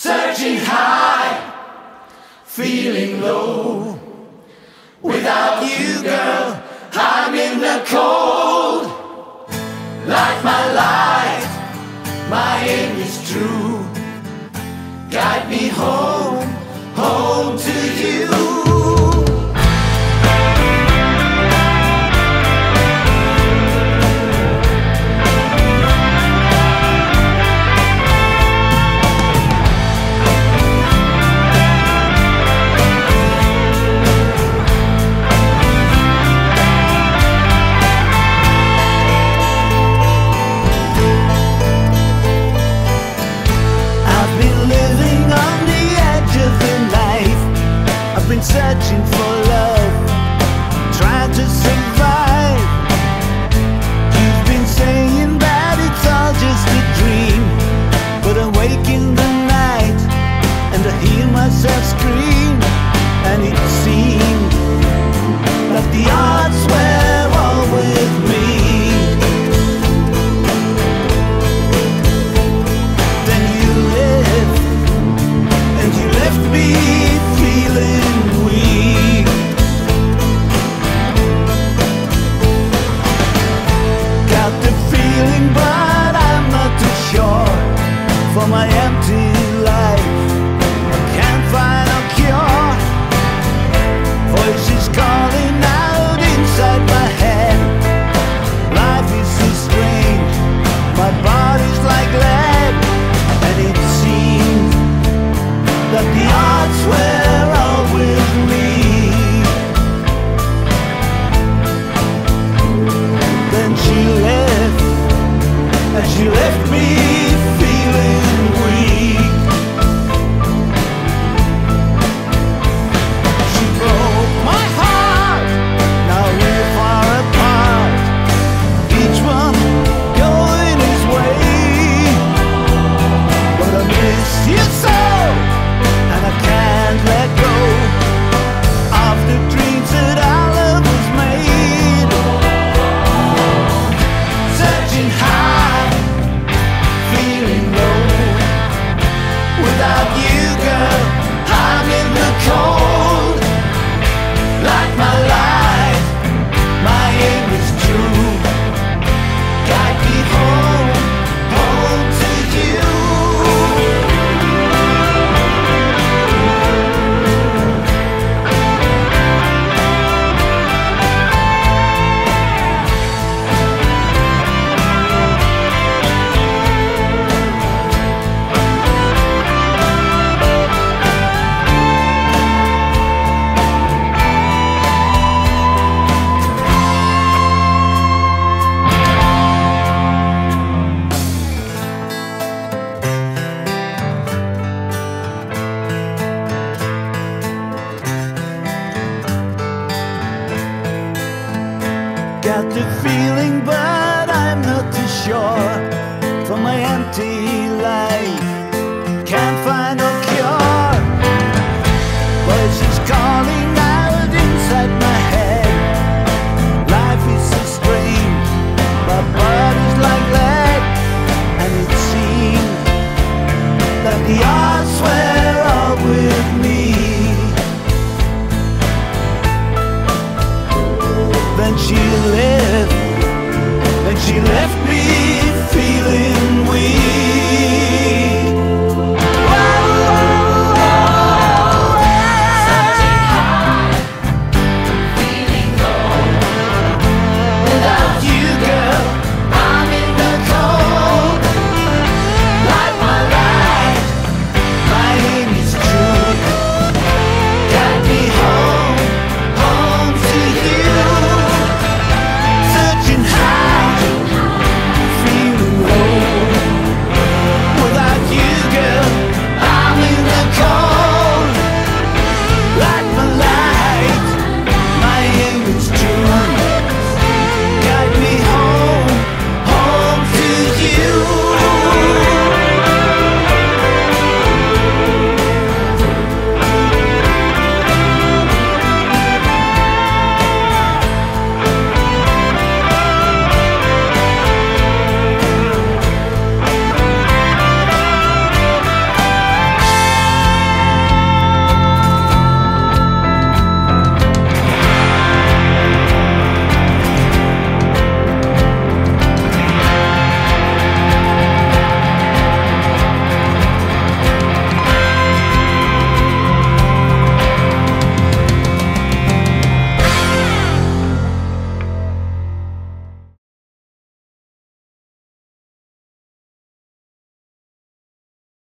Searching high, feeling low. Without you, girl, I'm in the cold. Like my life, my aim is true. Guide me home. but the odds were all with me. Then she left, and she left me. got the feeling, but I'm not too sure for my empty life. Can't find a cure, but she's calling out inside my head. Life is so strange, my body's like lead, and it seems that the